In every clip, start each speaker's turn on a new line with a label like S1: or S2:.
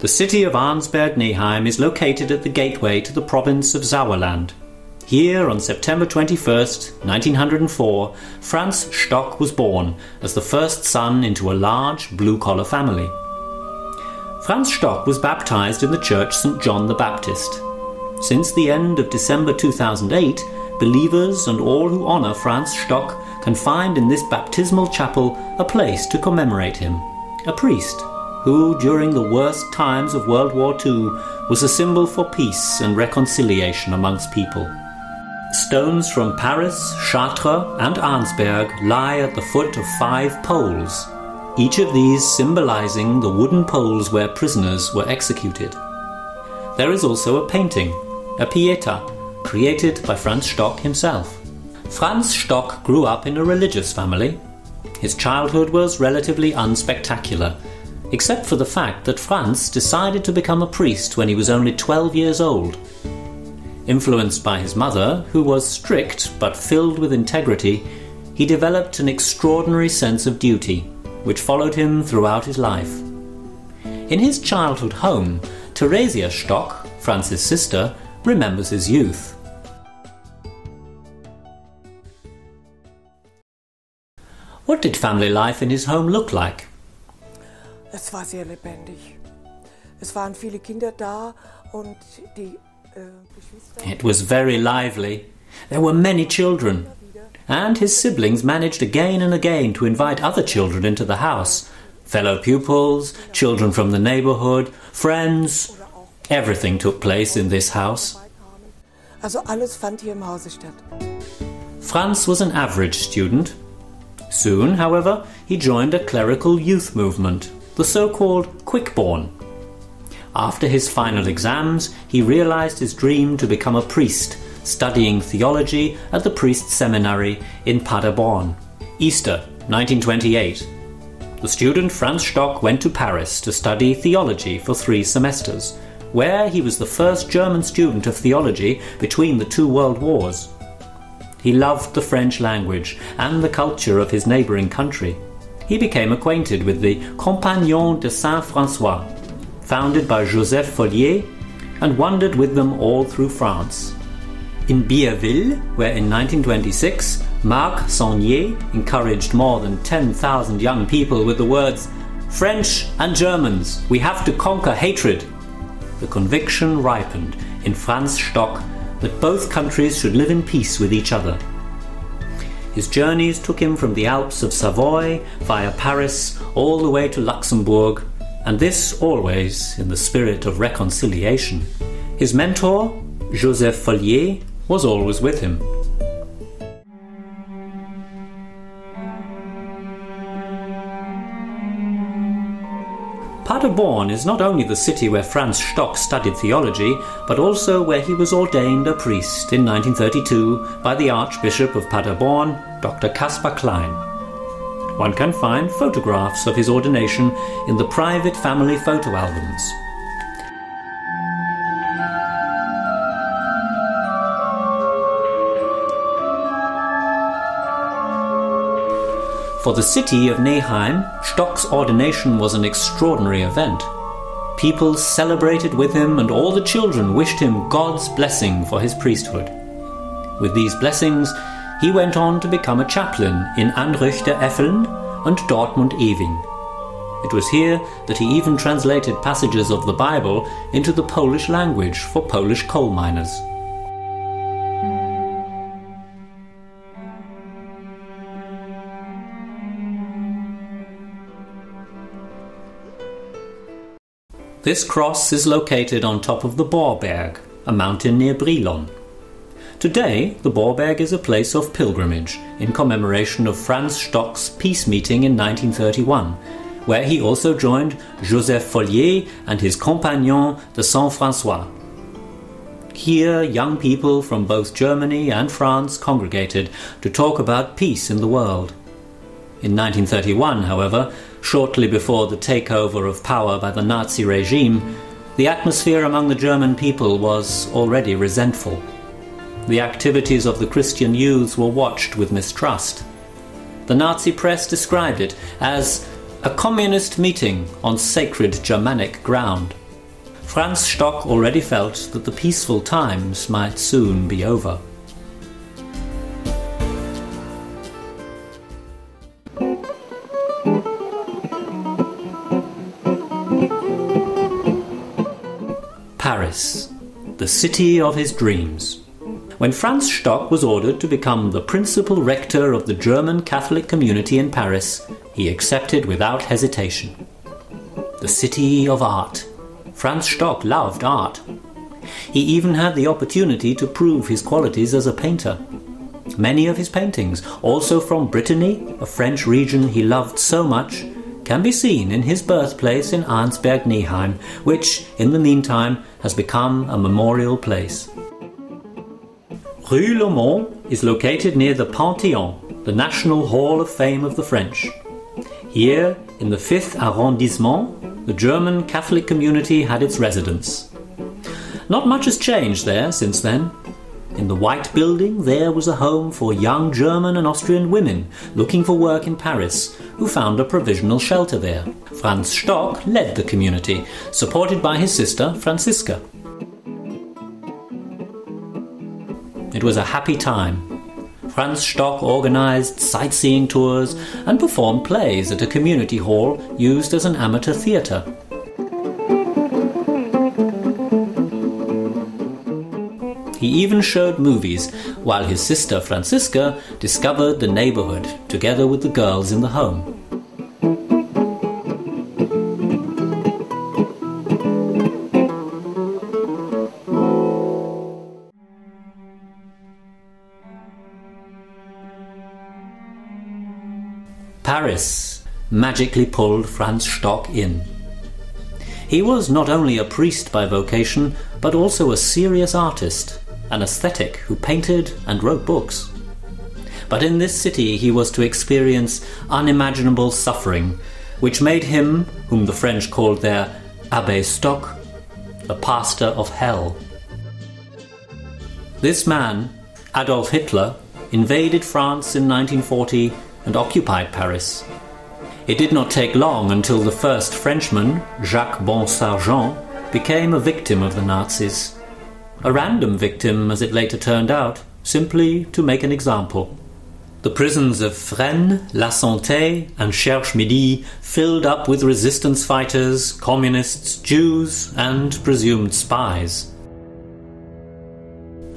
S1: The city of Arnsberg-Neheim is located at the gateway to the province of Sauerland. Here, on September 21st, 1904, Franz Stock was born as the first son into a large blue-collar family. Franz Stock was baptized in the church St. John the Baptist. Since the end of December 2008, believers and all who honour Franz Stock can find in this baptismal chapel a place to commemorate him, a priest who, during the worst times of World War II, was a symbol for peace and reconciliation amongst people. Stones from Paris, Chartres, and Arnsberg lie at the foot of five poles, each of these symbolizing the wooden poles where prisoners were executed. There is also a painting, a Pieta, created by Franz Stock himself. Franz Stock grew up in a religious family. His childhood was relatively unspectacular except for the fact that Franz decided to become a priest when he was only 12 years old. Influenced by his mother, who was strict but filled with integrity, he developed an extraordinary sense of duty, which followed him throughout his life. In his childhood home, Theresia Stock, Franz's sister, remembers his youth. What did family life in his home look like?
S2: Es war sehr lebendig. Es waren viele Kinder da und die äh,
S1: It was very lively. There were many children. And his siblings managed again and again to invite other children into the house fellow pupils, children from the neighborhood, friends. Everything took place in this house.
S2: Also alles fand hier im Hause statt.
S1: Franz was an average student. Soon, however, he joined a clerical youth movement the so called Quickborn. After his final exams, he realized his dream to become a priest, studying theology at the priest seminary in Paderborn. Easter 1928. The student Franz Stock went to Paris to study theology for three semesters, where he was the first German student of theology between the two world wars. He loved the French language and the culture of his neighbouring country he became acquainted with the Compagnon de Saint Francois, founded by Joseph Folliet, and wandered with them all through France. In Bierville, where in 1926 Marc Sangnier encouraged more than 10,000 young people with the words, French and Germans, we have to conquer hatred, the conviction ripened in Franz Stock that both countries should live in peace with each other. His journeys took him from the Alps of Savoy via Paris all the way to Luxembourg, and this always in the spirit of reconciliation. His mentor, Joseph Folliet, was always with him. Paderborn is not only the city where Franz Stock studied theology, but also where he was ordained a priest in 1932 by the Archbishop of Paderborn, Dr. Caspar Klein. One can find photographs of his ordination in the private family photo albums. For the city of Neheim, Stock's ordination was an extraordinary event. People celebrated with him, and all the children wished him God's blessing for his priesthood. With these blessings, he went on to become a chaplain in Anröchte Effeln and Dortmund Eving. It was here that he even translated passages of the Bible into the Polish language for Polish coal miners. This cross is located on top of the Borberg, a mountain near Brilon. Today, the Borberg is a place of pilgrimage in commemoration of Franz Stock's peace meeting in 1931, where he also joined Joseph Folliet and his Compagnon de Saint Francois. Here, young people from both Germany and France congregated to talk about peace in the world. In 1931, however, shortly before the takeover of power by the Nazi regime, the atmosphere among the German people was already resentful. The activities of the Christian youths were watched with mistrust. The Nazi press described it as a communist meeting on sacred Germanic ground. Franz Stock already felt that the peaceful times might soon be over. Paris, the city of his dreams. When Franz Stock was ordered to become the principal rector of the German Catholic community in Paris, he accepted without hesitation. The city of art. Franz Stock loved art. He even had the opportunity to prove his qualities as a painter. Many of his paintings, also from Brittany, a French region he loved so much, can be seen in his birthplace in Arnsberg Neheim, which, in the meantime, has become a memorial place. Rue Lhomond is located near the Panthéon, the National Hall of Fame of the French. Here, in the 5th arrondissement, the German Catholic community had its residence. Not much has changed there since then. In the White Building, there was a home for young German and Austrian women looking for work in Paris, who found a provisional shelter there. Franz Stock led the community, supported by his sister Franziska. It was a happy time. Franz Stock organized sightseeing tours and performed plays at a community hall used as an amateur theatre. Even showed movies, while his sister Franziska discovered the neighborhood together with the girls in the home. Paris magically pulled Franz Stock in. He was not only a priest by vocation, but also a serious artist, an aesthetic who painted and wrote books. But in this city he was to experience unimaginable suffering, which made him, whom the French called their Abbe Stock, the pastor of hell. This man, Adolf Hitler, invaded France in 1940 and occupied Paris. It did not take long until the first Frenchman, Jacques Bonsergent, became a victim of the Nazis. A random victim, as it later turned out, simply to make an example. The prisons of Fresnes, La Santé, and Cherche Midi filled up with resistance fighters, communists, Jews, and presumed spies.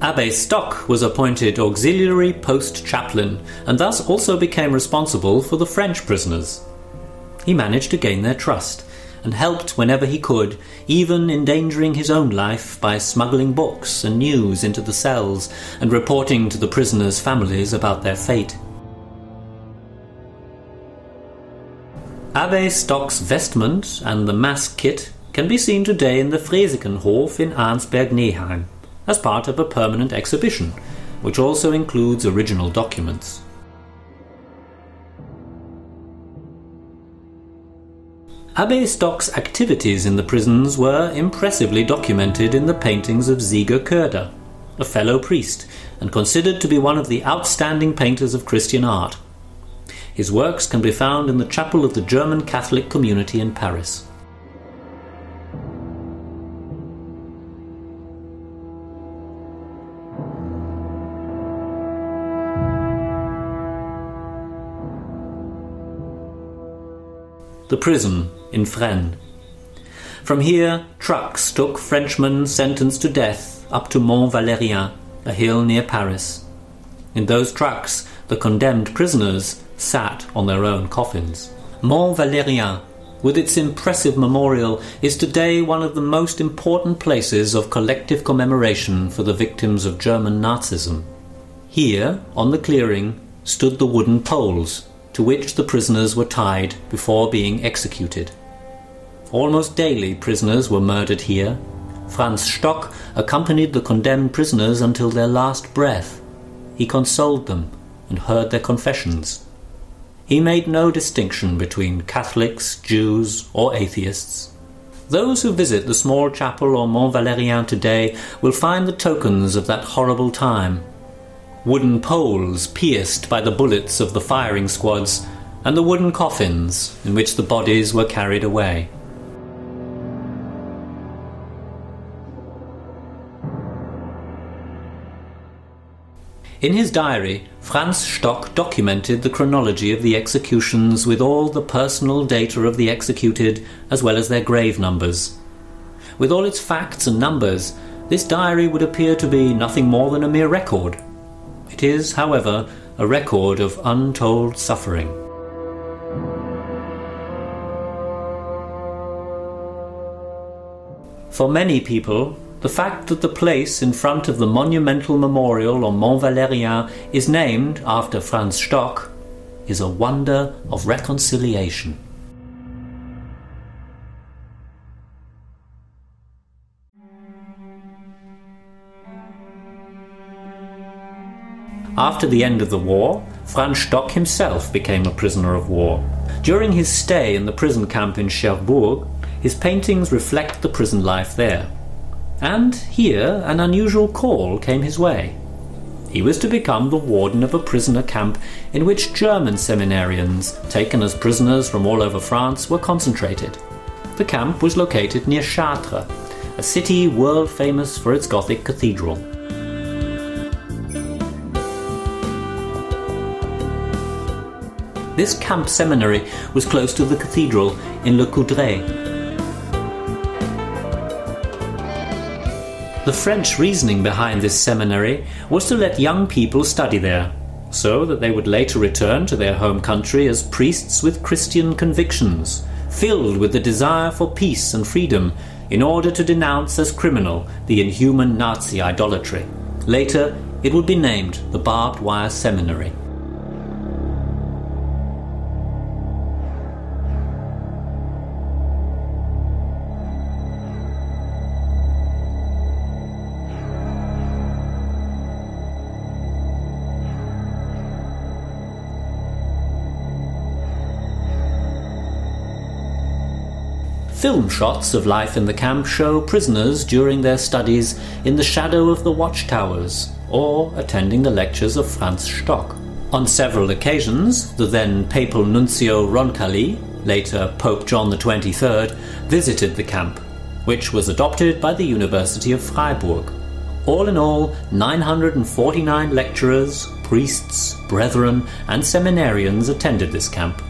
S1: Abbe Stock was appointed auxiliary post chaplain and thus also became responsible for the French prisoners. He managed to gain their trust and helped whenever he could, even endangering his own life by smuggling books and news into the cells and reporting to the prisoners' families about their fate. Abbe Stock's vestment and the mass kit can be seen today in the Fresekenhof in Arnsberg-Neheim as part of a permanent exhibition, which also includes original documents. Abbe Stock's activities in the prisons were impressively documented in the paintings of Sieger Köder, a fellow priest and considered to be one of the outstanding painters of Christian art. His works can be found in the chapel of the German Catholic community in Paris. the prison in Fresnes. From here, trucks took Frenchmen sentenced to death up to Mont Valérien, a hill near Paris. In those trucks, the condemned prisoners sat on their own coffins. Mont Valérien, with its impressive memorial, is today one of the most important places of collective commemoration for the victims of German Nazism. Here, on the clearing, stood the wooden poles to which the prisoners were tied before being executed. Almost daily, prisoners were murdered here. Franz Stock accompanied the condemned prisoners until their last breath. He consoled them and heard their confessions. He made no distinction between Catholics, Jews, or atheists. Those who visit the small chapel on Mont Valérien today will find the tokens of that horrible time wooden poles pierced by the bullets of the firing squads, and the wooden coffins in which the bodies were carried away. In his diary, Franz Stock documented the chronology of the executions with all the personal data of the executed as well as their grave numbers. With all its facts and numbers, this diary would appear to be nothing more than a mere record. It is, however, a record of untold suffering. For many people, the fact that the place in front of the monumental memorial on Mont Valérien is named after Franz Stock is a wonder of reconciliation. After the end of the war, Franz Stock himself became a prisoner of war. During his stay in the prison camp in Cherbourg, his paintings reflect the prison life there. And here an unusual call came his way. He was to become the warden of a prisoner camp in which German seminarians, taken as prisoners from all over France, were concentrated. The camp was located near Chartres, a city world famous for its Gothic cathedral. This camp seminary was close to the cathedral in Le Coudray, The French reasoning behind this seminary was to let young people study there, so that they would later return to their home country as priests with Christian convictions, filled with the desire for peace and freedom, in order to denounce as criminal the inhuman Nazi idolatry. Later, it would be named the Barbed Wire Seminary. Film shots of life in the camp show prisoners during their studies in the shadow of the watchtowers or attending the lectures of Franz Stock. On several occasions, the then papal nuncio Roncalli, later Pope John XXIII, visited the camp, which was adopted by the University of Freiburg. All in all, 949 lecturers, priests, brethren, and seminarians attended this camp.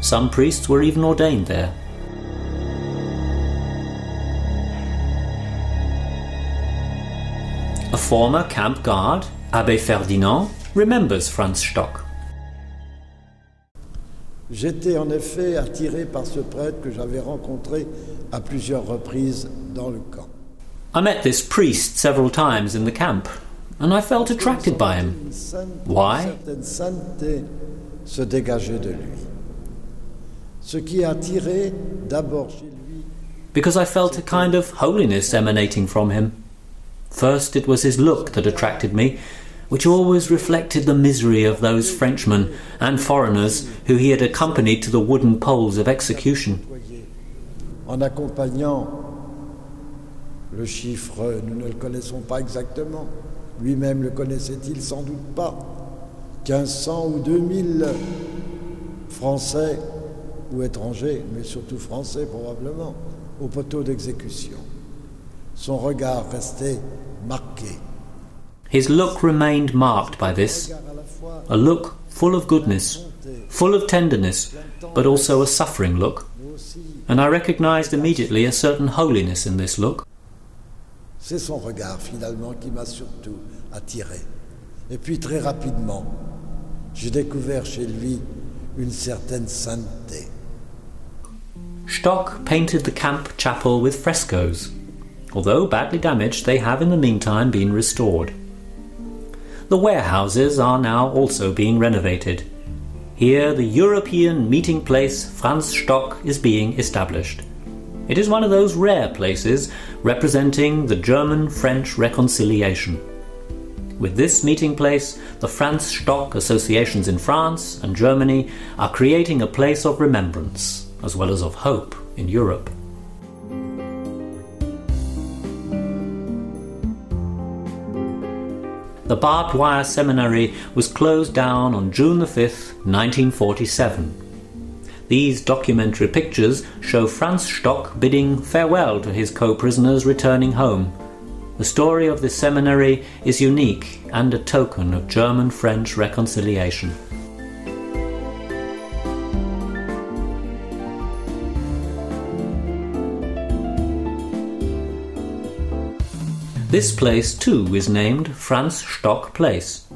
S1: Some priests were even ordained there. Former camp guard, Abbé Ferdinand, remembers Franz Stock.
S3: J'étais en effet attiré par ce prêtre que j'avais rencontré à plusieurs reprises dans le camp.
S1: I met this priest several times in the camp, and I felt attracted by him. Why?
S3: Une certaine sainteté se dégageait de lui. Ce qui a attiré d'abord chez lui.
S1: Because I felt a kind of holiness emanating from him. First, it was his look that attracted me, which always reflected the misery of those Frenchmen and foreigners who he had accompanied to the wooden poles of execution.
S3: En accompagnant le chiffre, nous ne le connaissons pas exactement. Lui-même le connaissait-il sans doute pas. 1500 ou 2000 Français ou étrangers, mais surtout Français probablement, au poteau d'exécution. Son regard restait marqué.
S1: His look remained marked by this a look full of goodness, full of tenderness, but also a suffering look. And I recognized immediately a certain holiness in this look.
S3: C'est son regard finalement qui m'a surtout attiré. Et puis très rapidement, j'ai découvert chez lui une certaine sainteté.
S1: Stock painted the camp chapel with frescoes. Although badly damaged, they have in the meantime been restored. The warehouses are now also being renovated. Here, the European meeting place Franz Stock is being established. It is one of those rare places representing the German French reconciliation. With this meeting place, the Franz Stock associations in France and Germany are creating a place of remembrance, as well as of hope, in Europe. The Barbed Wire Seminary was closed down on June 5, 1947. These documentary pictures show Franz Stock bidding farewell to his co prisoners returning home. The story of this seminary is unique and a token of German French reconciliation. This place too is named Franz Stock Place.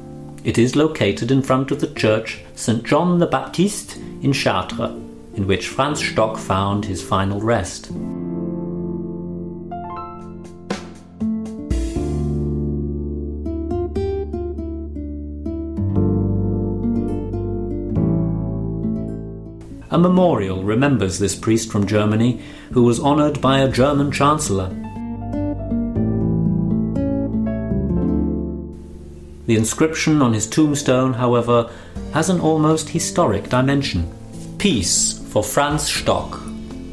S1: It is located in front of the church St. John the Baptiste in Chartres, in which Franz Stock found his final rest. A memorial remembers this priest from Germany who was honored by a German chancellor. The inscription on his tombstone, however, has an almost historic dimension. Peace for Franz Stock,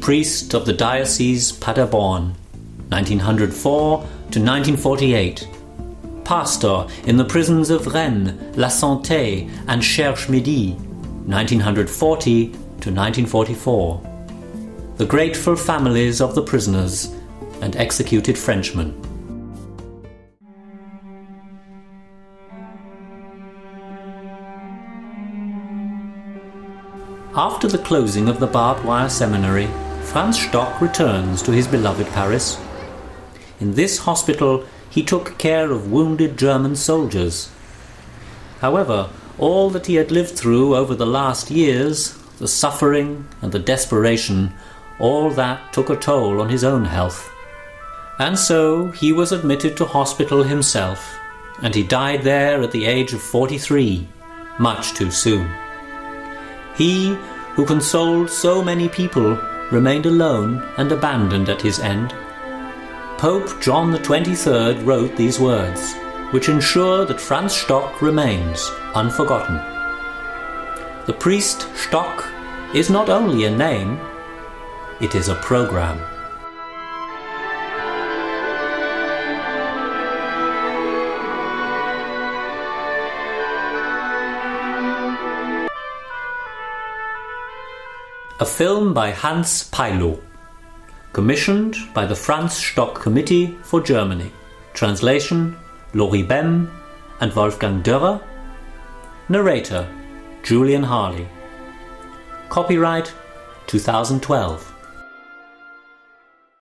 S1: priest of the Diocese Paderborn, 1904 to 1948. Pastor in the prisons of Fresnes, La Santé, and Cherche Midi, 1940 to 1944. The grateful families of the prisoners and executed Frenchmen. After the closing of the barbed wire seminary, Franz Stock returns to his beloved Paris. In this hospital, he took care of wounded German soldiers. However, all that he had lived through over the last years the suffering and the desperation, all that took a toll on his own health. And so he was admitted to hospital himself, and he died there at the age of 43, much too soon. He, who consoled so many people, remained alone and abandoned at his end. Pope John 23rd wrote these words, which ensure that Franz Stock remains unforgotten. The priest Stock is not only a name, it is a program. A film by Hans Peylo, commissioned by the Franz Stock Committee for Germany. Translation Lori Bemb and Wolfgang Dörre. Narrator Julian Harley. Copyright 2012.